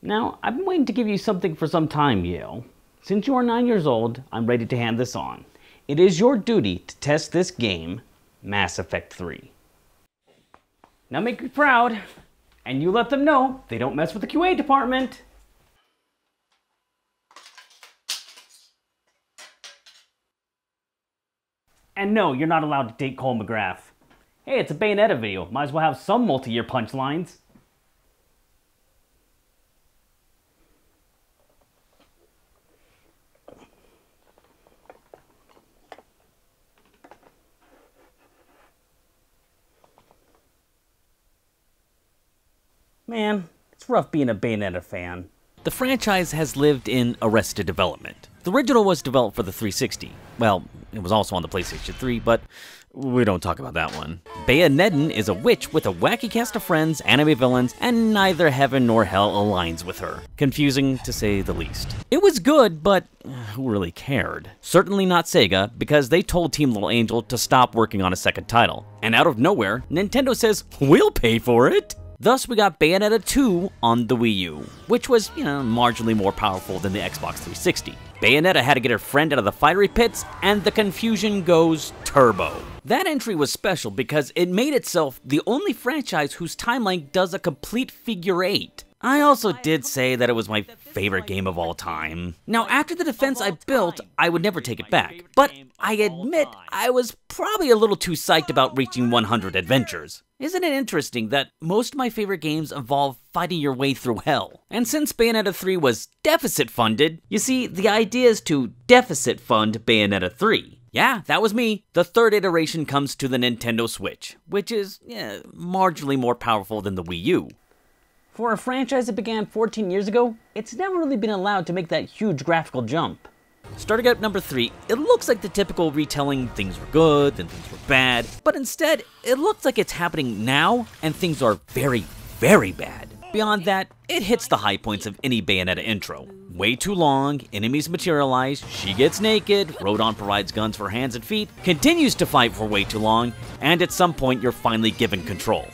Now, I've been waiting to give you something for some time, Yale. Since you are 9 years old, I'm ready to hand this on. It is your duty to test this game, Mass Effect 3. Now make me proud, and you let them know they don't mess with the QA department. And no, you're not allowed to date Cole McGrath. Hey, it's a Bayonetta video. Might as well have some multi-year punchlines. Man, it's rough being a Bayonetta fan. The franchise has lived in arrested development. The original was developed for the 360. Well, it was also on the PlayStation 3, but we don't talk about that one. Bayonetta is a witch with a wacky cast of friends, anime villains, and neither heaven nor hell aligns with her. Confusing to say the least. It was good, but uh, who really cared? Certainly not Sega, because they told Team Little Angel to stop working on a second title. And out of nowhere, Nintendo says, we'll pay for it! Thus, we got Bayonetta 2 on the Wii U, which was, you know, marginally more powerful than the Xbox 360. Bayonetta had to get her friend out of the fiery pits, and the confusion goes turbo. That entry was special because it made itself the only franchise whose timeline does a complete figure eight. I also did say that it was my favorite game of all time. Now, after the defense I built, I would never take it back. But I admit I was probably a little too psyched about reaching 100 adventures. Isn't it interesting that most of my favorite games involve fighting your way through hell? And since Bayonetta 3 was deficit funded, you see, the idea is to deficit fund Bayonetta 3. Yeah, that was me. The third iteration comes to the Nintendo Switch, which is yeah, marginally more powerful than the Wii U. For a franchise that began 14 years ago, it's never really been allowed to make that huge graphical jump. Starting at number 3, it looks like the typical retelling things were good, then things were bad, but instead, it looks like it's happening now, and things are very, very bad. Beyond that, it hits the high points of any Bayonetta intro. Way too long, enemies materialize, she gets naked, Rodon provides guns for hands and feet, continues to fight for way too long, and at some point you're finally given control.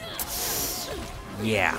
Yeah,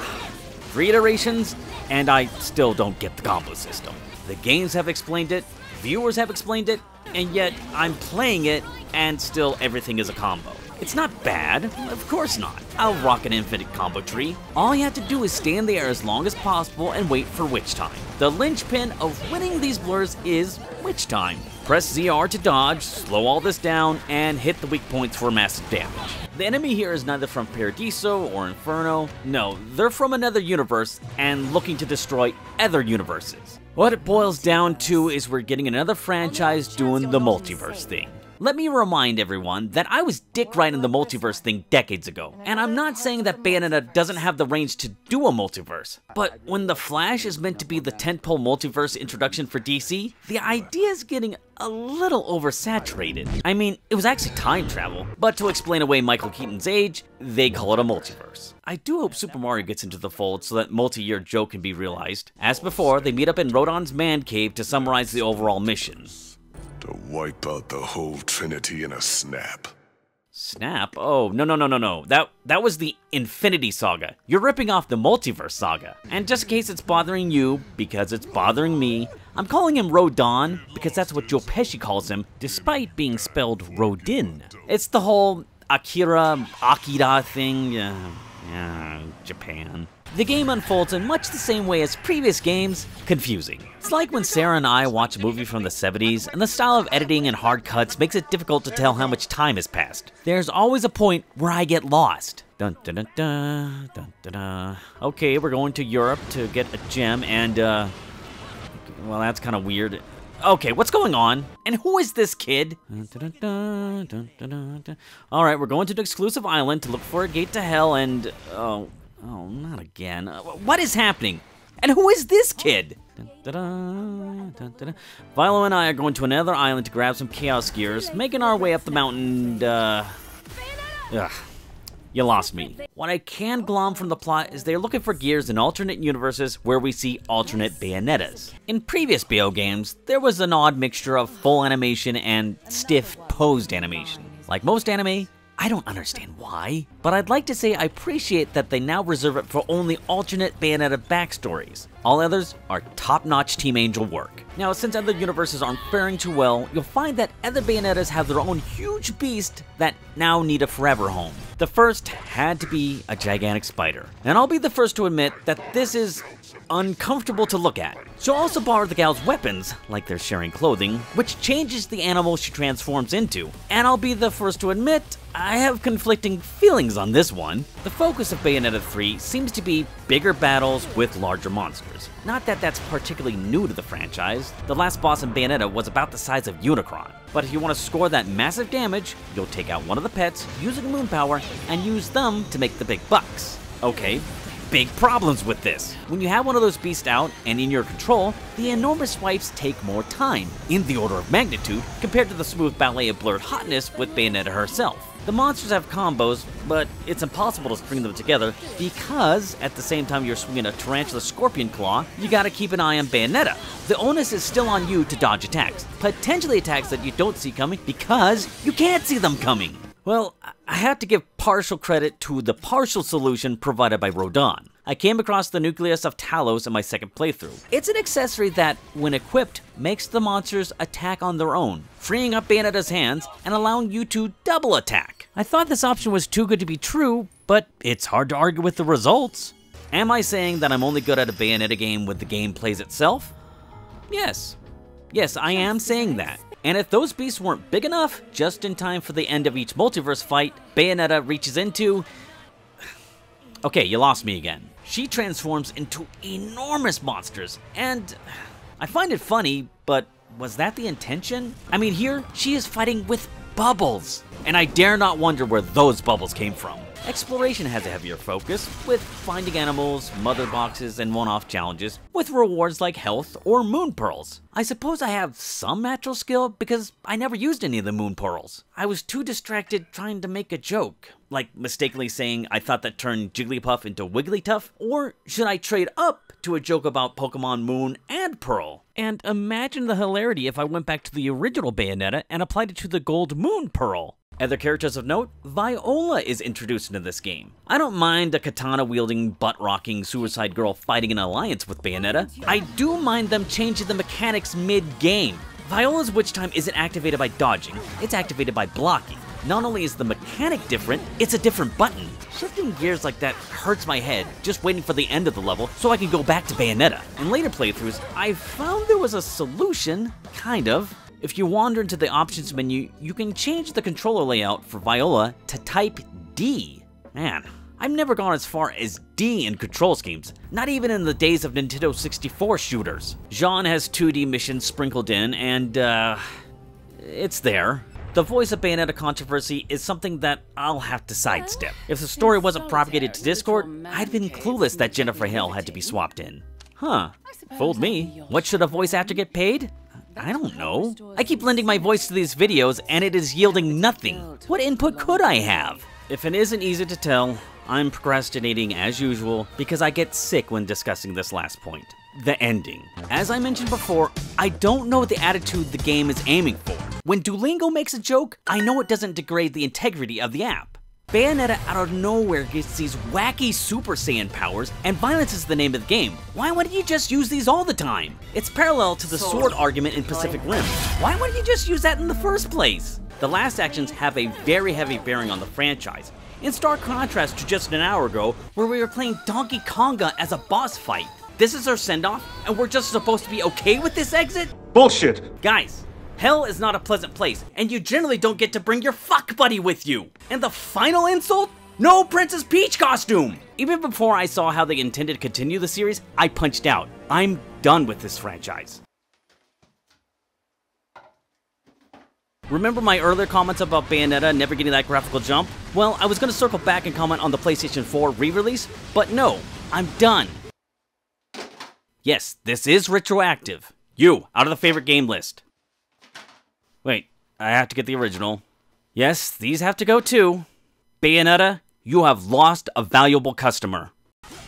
three iterations, and I still don't get the combo system. The games have explained it, viewers have explained it, and yet I'm playing it, and still everything is a combo. It's not bad, of course not. I'll rock an infinite combo tree. All you have to do is stay in the air as long as possible and wait for witch time. The linchpin of winning these blurs is witch time. Press ZR to dodge, slow all this down, and hit the weak points for massive damage. The enemy here is neither from Paradiso or Inferno. No, they're from another universe and looking to destroy other universes. What it boils down to is we're getting another franchise doing the multiverse thing. Let me remind everyone that I was dick riding the multiverse thing decades ago, and I'm not saying that Bayonetta doesn't have the range to do a multiverse, but when The Flash is meant to be the tentpole multiverse introduction for DC, the idea is getting a little oversaturated. I mean, it was actually time travel, but to explain away Michael Keaton's age, they call it a multiverse. I do hope Super Mario gets into the fold so that multi-year joke can be realized. As before, they meet up in Rodon's man cave to summarize the overall mission. To wipe out the whole Trinity in a snap. Snap? Oh, no, no, no, no, no. That that was the Infinity Saga. You're ripping off the Multiverse Saga. And just in case it's bothering you, because it's bothering me, I'm calling him Rodon because that's what Joe Pesci calls him, despite being spelled Rodin. It's the whole Akira, Akira thing. Yeah, Japan. The game unfolds in much the same way as previous games, confusing. It's like when Sarah and I watch a movie from the 70s, and the style of editing and hard cuts makes it difficult to tell how much time has passed. There's always a point where I get lost. Dun dun dun dun dun dun dun. Okay, we're going to Europe to get a gem, and uh, well, that's kind of weird. Okay, what's going on? And who is this kid? Alright, we're going to the exclusive island to look for a gate to hell and... Oh, oh, not again. Uh, What is happening? And who is this kid? Viola and I are going to another island to grab some Chaos Gears, making our way up the mountain, uh... Ugh. You lost me. What I can glom from the plot is they're looking for gears in alternate universes where we see alternate Bayonettas. In previous BO games, there was an odd mixture of full animation and stiff posed animation. Like most anime, I don't understand why, but I'd like to say I appreciate that they now reserve it for only alternate Bayonetta backstories. All others are top-notch Team Angel work. Now, since other universes aren't faring too well, you'll find that other Bayonettas have their own huge beast that now need a forever home. The first had to be a gigantic spider, and I'll be the first to admit that this is uncomfortable to look at. She'll also borrow the gal's weapons, like they're sharing clothing, which changes the animal she transforms into. And I'll be the first to admit, I have conflicting feelings on this one. The focus of Bayonetta 3 seems to be bigger battles with larger monsters. Not that that's particularly new to the franchise, the last boss in Bayonetta was about the size of Unicron. But if you want to score that massive damage, you'll take out one of the pets using moon power and use them to make the big bucks. Okay, big problems with this. When you have one of those beasts out and in your control, the enormous swipes take more time, in the order of magnitude, compared to the smooth ballet of blurred hotness with Bayonetta herself. The monsters have combos, but it's impossible to string them together because at the same time you're swinging a Tarantula Scorpion Claw, you gotta keep an eye on Bayonetta. The onus is still on you to dodge attacks, potentially attacks that you don't see coming because you can't see them coming. Well, I have to give partial credit to the partial solution provided by Rodin. I came across the nucleus of Talos in my second playthrough. It's an accessory that, when equipped, makes the monsters attack on their own, freeing up Bayonetta's hands and allowing you to double attack. I thought this option was too good to be true, but it's hard to argue with the results. Am I saying that I'm only good at a Bayonetta game when the game plays itself? Yes. Yes, I am saying that. And if those beasts weren't big enough, just in time for the end of each multiverse fight, Bayonetta reaches into... Okay, you lost me again. She transforms into enormous monsters, and I find it funny, but was that the intention? I mean, here, she is fighting with bubbles, and I dare not wonder where those bubbles came from. Exploration has a heavier focus, with finding animals, mother boxes, and one-off challenges, with rewards like health or moon pearls. I suppose I have some natural skill because I never used any of the moon pearls. I was too distracted trying to make a joke, like mistakenly saying I thought that turned Jigglypuff into Wigglytuff, or should I trade up to a joke about Pokemon Moon and Pearl? And imagine the hilarity if I went back to the original Bayonetta and applied it to the Gold Moon Pearl. Other characters of note, Viola is introduced into this game. I don't mind a katana-wielding, butt-rocking suicide girl fighting an alliance with Bayonetta. I do mind them changing the mechanics mid-game. Viola's Witch Time isn't activated by dodging, it's activated by blocking. Not only is the mechanic different, it's a different button. Shifting gears like that hurts my head, just waiting for the end of the level so I can go back to Bayonetta. In later playthroughs, I found there was a solution, kind of. If you wander into the options menu, you can change the controller layout for Viola to type D. Man, I've never gone as far as D in control schemes, not even in the days of Nintendo 64 shooters. Jeanne has 2D missions sprinkled in, and, uh, it's there. The voice of Bayonetta controversy is something that I'll have to sidestep. If the story wasn't propagated to Discord, I'd been clueless that Jennifer Hale had to be swapped in. Huh, fooled me. What should a voice actor get paid? I don't know. I keep lending my voice to these videos and it is yielding nothing. What input could I have? If it isn't easy to tell, I'm procrastinating as usual because I get sick when discussing this last point. The ending. As I mentioned before, I don't know the attitude the game is aiming for. When Duolingo makes a joke, I know it doesn't degrade the integrity of the app. Bayonetta out of nowhere gets these wacky Super Saiyan powers, and violence is the name of the game. Why wouldn't you just use these all the time? It's parallel to the sword argument in Pacific Rim. Why wouldn't you just use that in the first place? The last actions have a very heavy bearing on the franchise, in stark contrast to just an hour ago, where we were playing Donkey Konga as a boss fight. This is our send-off, and we're just supposed to be okay with this exit? Bullshit! Guys, hell is not a pleasant place, and you generally don't get to bring your fuck buddy with you. And the final insult? No Princess Peach costume! Even before I saw how they intended to continue the series, I punched out. I'm done with this franchise. Remember my earlier comments about Bayonetta never getting that graphical jump? Well, I was gonna circle back and comment on the PlayStation 4 re-release, but no, I'm done. Yes, this is retroactive. You, out of the favorite game list. Wait, I have to get the original. Yes, these have to go too. Bayonetta, you have lost a valuable customer.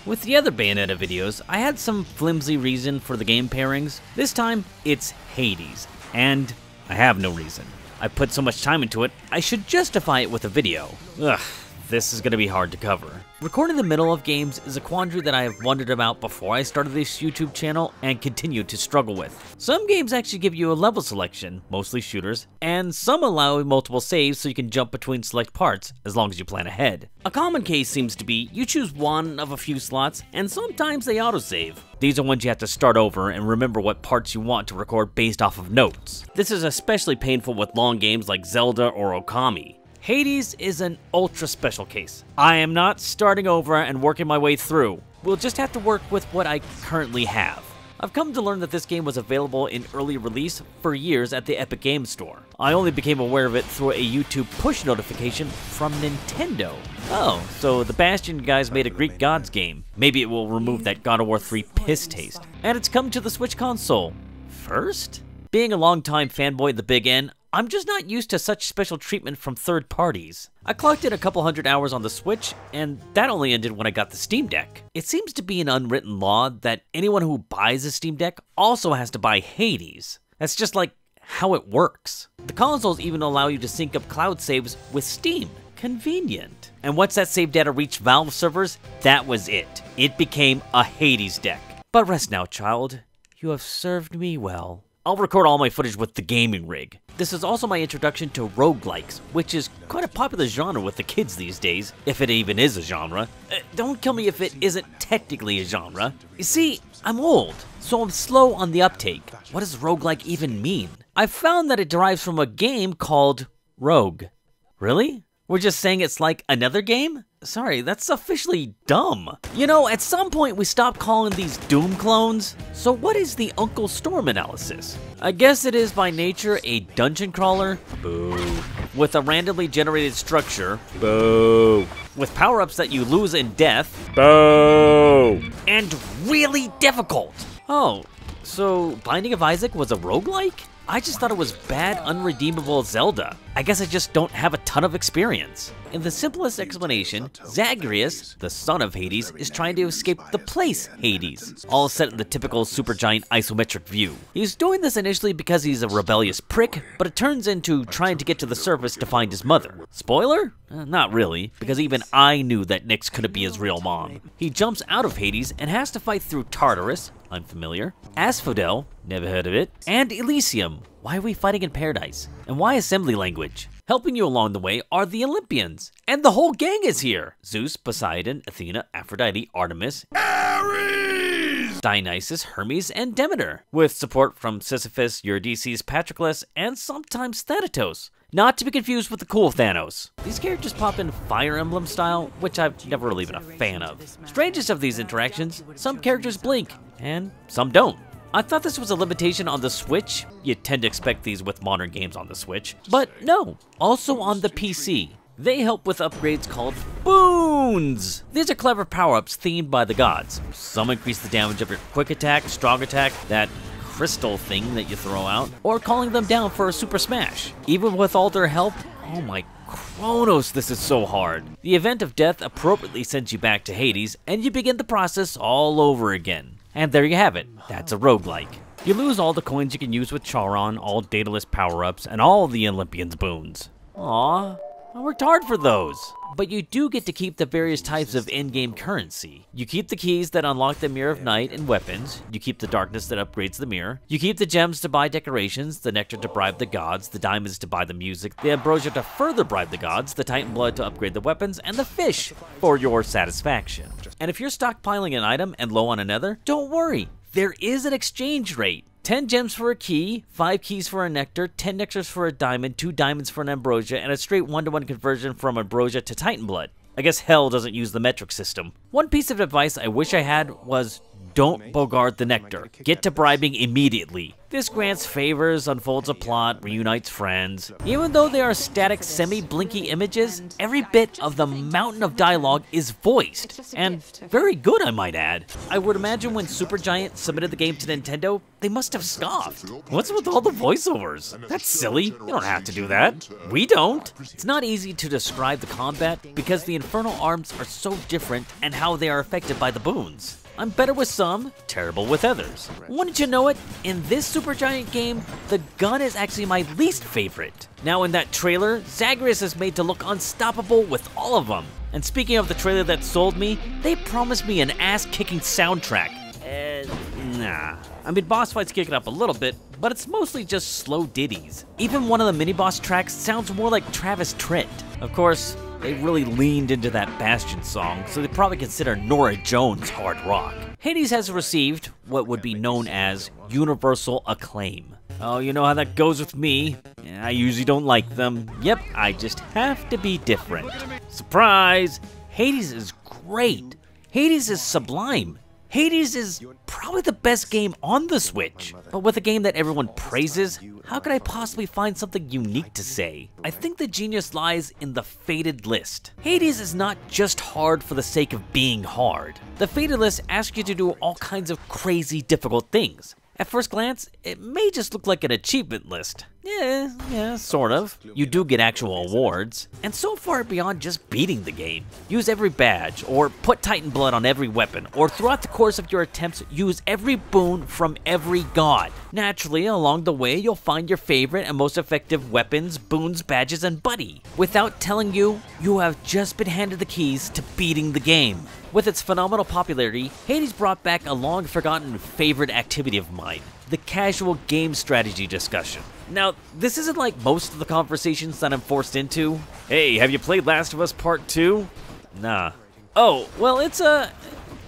With the other Bayonetta videos, I had some flimsy reason for the game pairings. This time, it's Hades, and I have no reason. I put so much time into it, I should justify it with a video. Ugh, this is gonna be hard to cover. Recording the middle of games is a quandary that I have wondered about before I started this YouTube channel and continue to struggle with. Some games actually give you a level selection, mostly shooters, and some allow multiple saves so you can jump between select parts as long as you plan ahead. A common case seems to be you choose one of a few slots and sometimes they autosave. These are ones you have to start over and remember what parts you want to record based off of notes. This is especially painful with long games like Zelda or Okami. Hades is an ultra special case. I am not starting over and working my way through. We'll just have to work with what I currently have. I've come to learn that this game was available in early release for years at the Epic Games Store. I only became aware of it through a YouTube push notification from Nintendo. Oh, so the Bastion guys made a Greek Gods game. Maybe it will remove that God of War 3 piss taste. And it's come to the Switch console. First? Being a longtime fanboy of the Big N, I'm just not used to such special treatment from third parties. I clocked in a couple hundred hours on the Switch, and that only ended when I got the Steam Deck. It seems to be an unwritten law that anyone who buys a Steam Deck also has to buy Hades. That's just like how it works. The consoles even allow you to sync up cloud saves with Steam. Convenient. And once that save data reached Valve servers, that was it. It became a Hades deck. But rest now, child. You have served me well. I'll record all my footage with the gaming rig. This is also my introduction to roguelikes, which is quite a popular genre with the kids these days, if it even is a genre. Uh, don't kill me if it isn't technically a genre. You see, I'm old, so I'm slow on the uptake. What does roguelike even mean? I've found that it derives from a game called Rogue. Really? We're just saying it's like another game? Sorry, that's officially dumb. You know, at some point we stopped calling these Doom clones. So what is the Uncle Storm analysis? I guess it is by nature a dungeon crawler. Boo. With a randomly generated structure. Boo. With power-ups that you lose in death. Boo. And really difficult. Oh, so Binding of Isaac was a roguelike? I just thought it was bad, unredeemable Zelda. I guess I just don't have a ton of experience. In the simplest explanation, Zagreus, the son of Hades, is trying to escape the place Hades, all set in the typical supergiant isometric view. He's doing this initially because he's a rebellious prick, but it turns into trying to get to the surface to find his mother. Spoiler? Uh, not really, because even I knew that Nyx couldn't be his real mom. He jumps out of Hades and has to fight through Tartarus, unfamiliar, Asphodel, never heard of it, and Elysium. Why are we fighting in paradise? And why assembly language? Helping you along the way are the Olympians, and the whole gang is here. Zeus, Poseidon, Athena, Aphrodite, Artemis, Ares! Dionysus, Hermes, and Demeter, with support from Sisyphus, Eurydice, Patroclus, and sometimes Thanatos. Not to be confused with the cool Thanos. These characters pop in Fire Emblem style, which I've never really been a fan of. Strangest of these interactions, some characters blink, and some don't. I thought this was a limitation on the Switch. You tend to expect these with modern games on the Switch. But no, also on the PC. They help with upgrades called Boons! These are clever power-ups themed by the gods. Some increase the damage of your quick attack, strong attack, that crystal thing that you throw out, or calling them down for a super smash. Even with all their help, oh my Kronos, this is so hard. The event of death appropriately sends you back to Hades, and you begin the process all over again. And there you have it. That's a oh. roguelike. You lose all the coins you can use with Charon, all Daedalus power-ups, and all the Olympians boons. Aww, I worked hard for those. But you do get to keep the various types of in-game currency. You keep the keys that unlock the Mirror of Night and weapons, you keep the darkness that upgrades the mirror, you keep the gems to buy decorations, the nectar to bribe the gods, the diamonds to buy the music, the ambrosia to further bribe the gods, the titan blood to upgrade the weapons, and the fish for your satisfaction. And if you're stockpiling an item and low on another, don't worry, there is an exchange rate. 10 gems for a key, 5 keys for a nectar, 10 nectars for a diamond, 2 diamonds for an ambrosia, and a straight 1 to 1 conversion from ambrosia to titan blood. I guess hell doesn't use the metric system. One piece of advice I wish I had was don't bogart the nectar. Get to bribing immediately. This grants favors, unfolds a plot, reunites friends. Even though they are static, semi-blinky images, every bit of the mountain of dialogue is voiced, and very good I might add. I would imagine when Supergiant submitted the game to Nintendo, they must have scoffed. What's with all the voiceovers? That's silly, you don't have to do that. We don't. It's not easy to describe the combat because the Infernal Arms are so different and how they are affected by the boons. I'm better with some, terrible with others. Wouldn't you know it? In this Supergiant game, the gun is actually my least favorite. Now in that trailer, Zagreus is made to look unstoppable with all of them. And speaking of the trailer that sold me, they promised me an ass-kicking soundtrack. Uh, nah. I mean, boss fights kick it up a little bit, but it's mostly just slow ditties. Even one of the mini-boss tracks sounds more like Travis Tritt. Of course, they really leaned into that Bastion song, so they probably consider Norah Jones hard rock. Hades has received what would be known as universal acclaim. Oh, you know how that goes with me. I usually don't like them. Yep, I just have to be different. Surprise! Hades is great. Hades is sublime. Hades is probably the best game on the Switch, but with a game that everyone praises, how could I possibly find something unique to say? I think the genius lies in the fated list. Hades is not just hard for the sake of being hard. The fated list asks you to do all kinds of crazy difficult things. At first glance, it may just look like an achievement list. Yeah, yeah, sort of. You do get actual awards, and so far beyond just beating the game. Use every badge, or put Titan blood on every weapon, or throughout the course of your attempts, use every boon from every god. Naturally, along the way, you'll find your favorite and most effective weapons, boons, badges, and buddy. Without telling you, you have just been handed the keys to beating the game. With its phenomenal popularity, Hades brought back a long forgotten favorite activity of mine the casual game strategy discussion. Now, this isn't like most of the conversations that I'm forced into. Hey, have you played Last of Us Part 2? Nah. Oh, well, it's a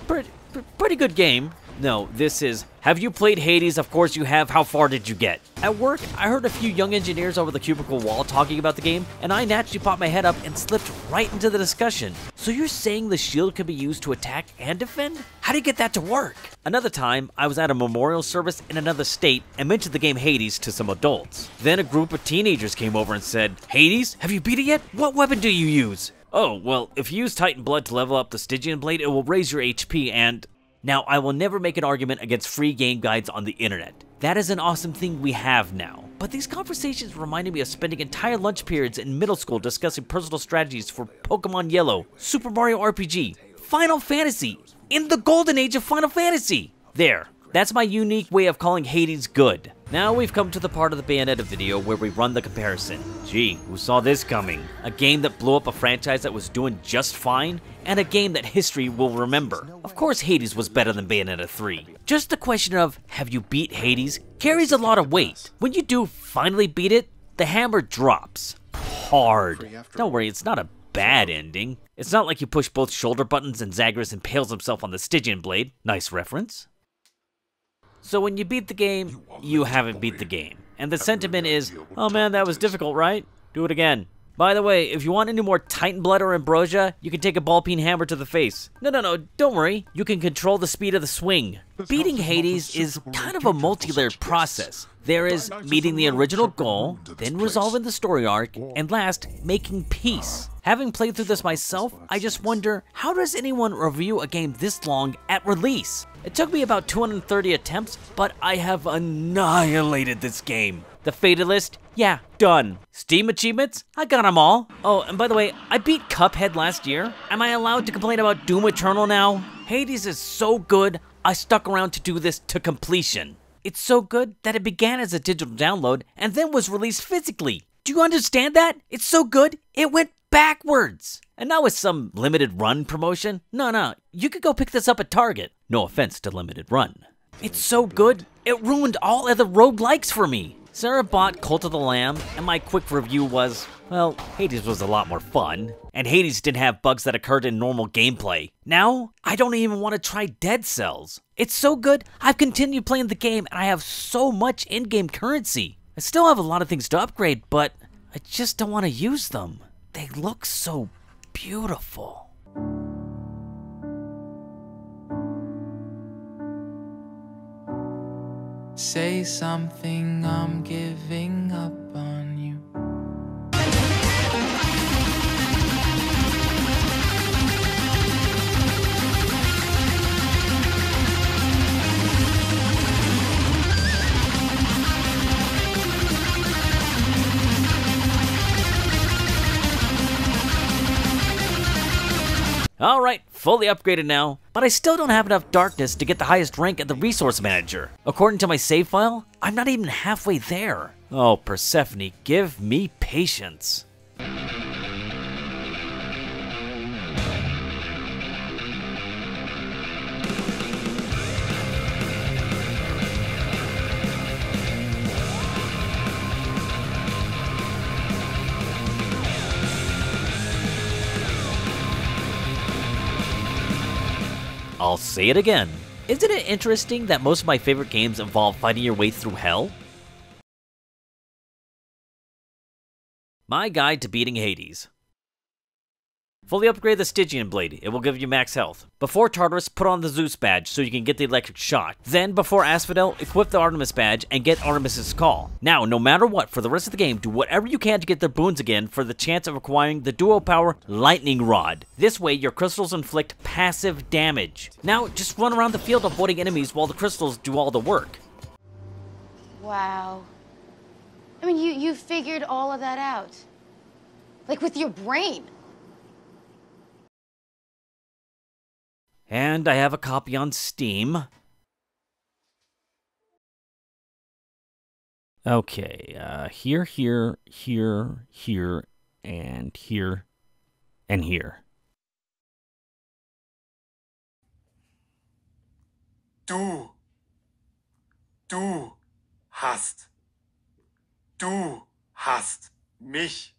pretty, pretty good game. No, this is, have you played Hades? Of course you have. How far did you get? At work, I heard a few young engineers over the cubicle wall talking about the game, and I naturally popped my head up and slipped right into the discussion. So you're saying the shield can be used to attack and defend? How do you get that to work? Another time, I was at a memorial service in another state and mentioned the game Hades to some adults. Then a group of teenagers came over and said, Hades, have you beat it yet? What weapon do you use? Oh, well, if you use Titan Blood to level up the Stygian Blade, it will raise your HP and... Now, I will never make an argument against free game guides on the internet. That is an awesome thing we have now. But these conversations reminded me of spending entire lunch periods in middle school discussing personal strategies for Pokemon Yellow, Super Mario RPG, Final Fantasy, in the golden age of Final Fantasy. There, that's my unique way of calling Hades good. Now we've come to the part of the Bayonetta video where we run the comparison. Gee, who saw this coming? A game that blew up a franchise that was doing just fine, and a game that history will remember. Of course Hades was better than Bayonetta 3. Just the question of, have you beat Hades, carries a lot of weight. When you do finally beat it, the hammer drops. Hard. Don't worry, it's not a bad ending. It's not like you push both shoulder buttons and Zagreus impales himself on the Stygian blade. Nice reference. So when you beat the game, you haven't beat the game. And the sentiment is, oh man, that was difficult, right? Do it again. By the way, if you want any more Titan blood or ambrosia, you can take a ball peen hammer to the face. No, no, no, don't worry. You can control the speed of the swing. Beating Hades is kind of a multi-layered process. There is meeting the original goal, then resolving the story arc, and last, making peace. Having played through this myself, I just wonder, how does anyone review a game this long at release? It took me about 230 attempts, but I have annihilated this game. The Fated List, yeah, done. Steam achievements, I got them all. Oh, and by the way, I beat Cuphead last year. Am I allowed to complain about Doom Eternal now? Hades is so good, I stuck around to do this to completion. It's so good that it began as a digital download and then was released physically. Do you understand that? It's so good, it went backwards. And not with some limited run promotion. No, no, you could go pick this up at Target. No offense to limited run. It's so good, it ruined all other roguelikes for me. Sarah bought Cult of the Lamb, and my quick review was, well, Hades was a lot more fun. And Hades didn't have bugs that occurred in normal gameplay. Now, I don't even want to try Dead Cells. It's so good, I've continued playing the game and I have so much in-game currency. I still have a lot of things to upgrade, but I just don't want to use them. They look so beautiful. Something, I'm giving up on you. All right, fully upgraded now, but I still don't have enough darkness to get the highest rank at the resource manager. According to my save file, I'm not even halfway there. Oh, Persephone, give me patience. I'll say it again. Isn't it interesting that most of my favorite games involve fighting your way through hell? My Guide to Beating Hades. Fully upgrade the Stygian Blade, it will give you max health. Before Tartarus, put on the Zeus badge so you can get the electric shot. Then, before Asphodel, equip the Artemis badge and get Artemis's call. Now, no matter what, for the rest of the game, do whatever you can to get the boons again for the chance of acquiring the duo power Lightning Rod. This way, your crystals inflict passive damage. Now, just run around the field avoiding enemies while the crystals do all the work. Wow. I mean, you, you figured all of that out. Like with your brain. And I have a copy on Steam. Okay, uh, here, here, here, here, and here, and here. Du. Du hast. Du hast mich